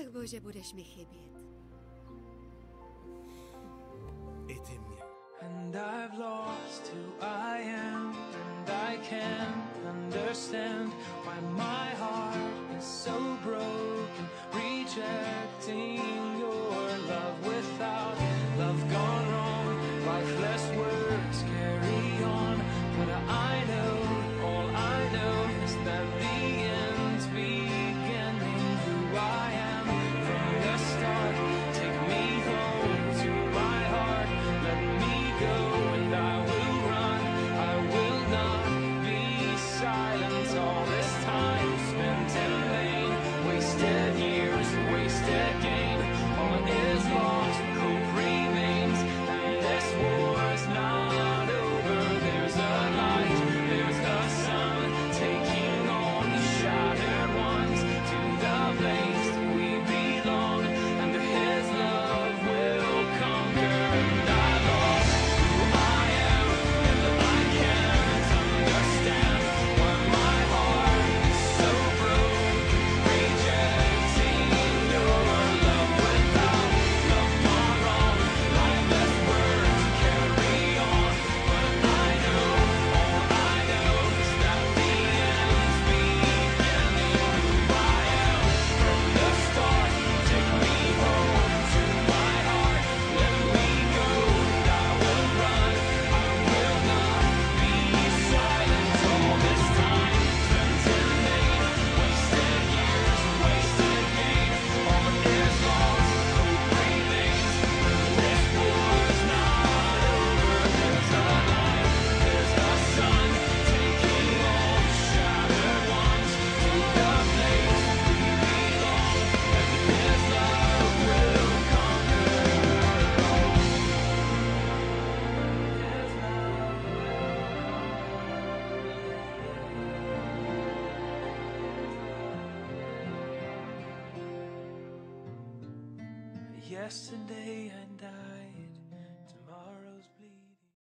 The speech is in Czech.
Ach bože, budeš mi chybět. I ty mě. And I've lost who I yesterday and I